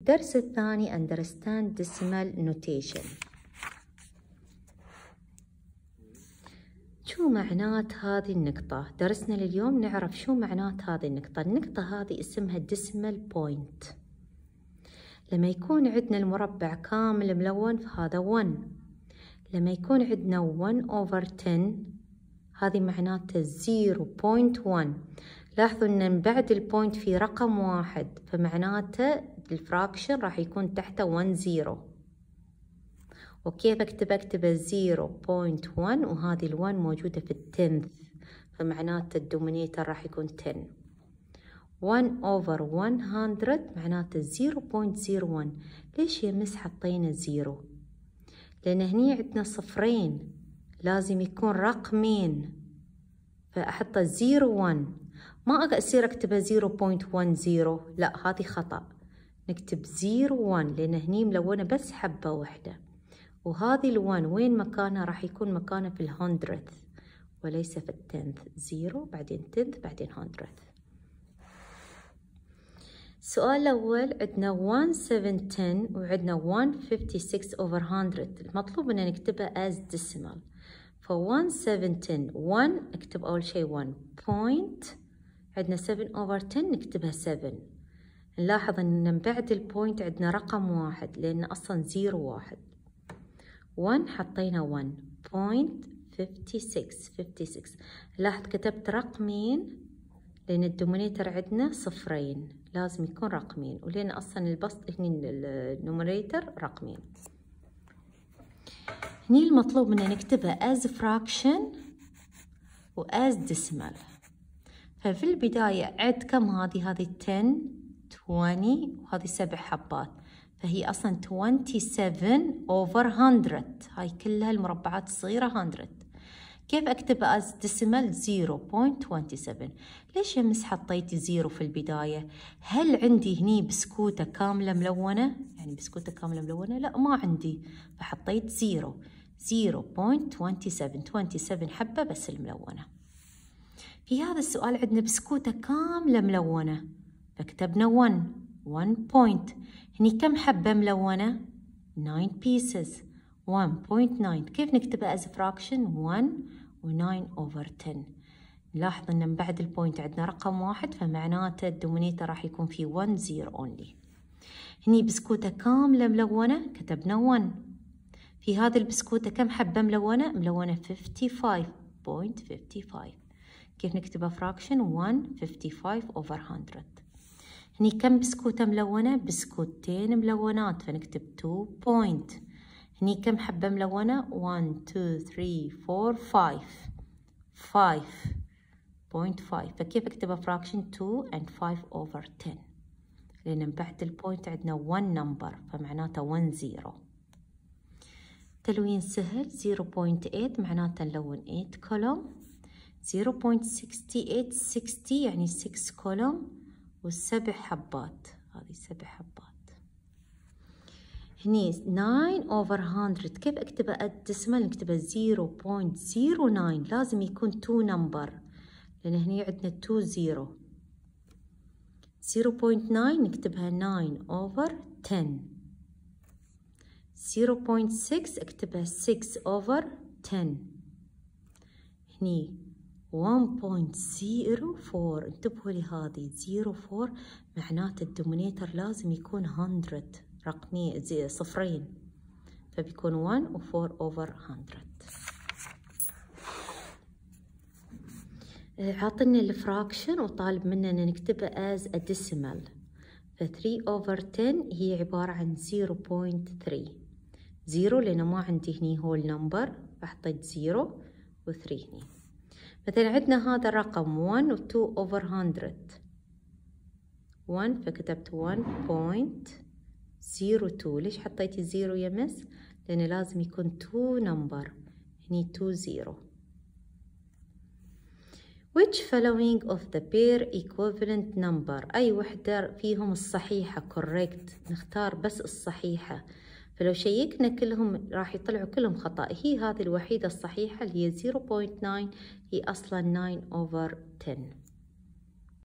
الدرس الثاني understand decimal notation. شو معنات هذه النقطة؟ درسنا لليوم نعرف شو معنات هذه النقطة. النقطة هذه اسمها decimal point. لما يكون عندنا المربع كامل ملون فهذا 1 لما يكون عندنا 1 over 10 هذه معناته 0.1 لاحظوا إن من بعد ال point في رقم واحد فمعناته ال fraction راح يكون تحته 1 zero وكيف أكتب؟ أكتب 0.1 وهذه ال1 موجودة في ال tenths فمعناته ال denominator راح يكون 10 1 over 100 معناته 0.01 ليش يا miss حطينا zero لأن هني عندنا صفرين لازم يكون رقمين. فأحط 01 ما أصير أكتبها 0.10 لا هذه خطأ. نكتب 01 لأن هني ملونة بس حبة واحدة. وهذه الوان وين مكانها؟ راح يكون مكانها في الهندرث. وليس في التنث. زيرو بعدين تنث بعدين هندرث. السؤال الأول عندنا 1 7 10 وعندنا 1 56 over 100 المطلوب أن نكتبها as decimal. ف 1 7 10 1 أكتب أول شيء 1 point عندنا 7 over 10 نكتبها 7 نلاحظ أن من بعد ال point عندنا رقم واحد لأن أصلا zero واحد. 1 حطينا 1 point 56 56 لاحظ كتبت رقمين لأن ال denominator عندنا صفرين. لازم يكون رقمين. ولأن أصلا البسط هني ال numerator رقمين. هني المطلوب منا نكتبها as fraction و as decimal. ففي البداية عد كم هذه؟ هذه 10 20 وهذه سبع حبات. فهي أصلا 27 over 100 هاي كلها المربعات الصغيرة 100 كيف أكتبها as decimal 0.27 ليش يا مس حطيتي زيرو في البداية؟ هل عندي هني بسكوتة كاملة ملونة؟ يعني بسكوتة كاملة ملونة؟ لا ما عندي. فحطيت zero 0.27 27 حبة بس الملونة. في هذا السؤال عندنا بسكوتة كاملة ملونة. فكتبنا 1 1 point. هني كم حبة ملونة؟ 9 pieces 1.9 كيف نكتبها as fraction 1 و 9 over 10 نلاحظ إن من بعد ال point عندنا رقم واحد فمعناته ال denominator راح يكون في 1 0 only. هني بسكوتة كاملة ملونة كتبنا 1 في هذه البسكوتة كم حبة ملونة؟ ملونة 55.55 كيف نكتبها fraction 1 55 over 100 هني كم بسكوتة ملونة؟ بسكوتين ملونات فنكتب 2 point. هني كم حبة ملونة؟ 1 2 3 4 5 5.5 فكيف اكتبها fraction 2 and 5 over 10 لأن من بعد ال point عندنا 1 number فمعناته 1 0 تلوين سهل 0.8 معناته نلون 8 column 0.68 60 يعني 6 column والسبع حبات. هذه سبع حبات. هني 9 over 100 كيف أكتبها ال decimal نكتبها 0.09 لازم يكون 2 number لأن هني عندنا 2 0 0.9 نكتبها 9 over 10 0.6 أكتبها 6 over 10 هني 1.04 انتبهوا لهذه 04 معناته الدومينيتر لازم يكون 100 رقمي زي صفرين. فبيكون 1 و 4 over 100 عاطينا ال fraction وطالب مننا نكتبها as a decimal. ف 3 over 10 هي عبارة عن 0.3 0 لأنه ما عندي هني whole number فحطيت 0 و 3 هني. مثلا عندنا هذا الرقم 1 و 2 over 100 1 فكتبت 1.02 ليش حطيتي zero يا miss؟ لأنه لازم يكون 2 number هني 2 0 Which following of the pair equivalent number? أي وحدة فيهم الصحيحة correct نختار بس الصحيحة. فلو شيكنا كلهم راح يطلعوا كلهم خطأ. هي هذه الوحيدة الصحيحة اللي هي 0.9 هي أصلا 9 over 10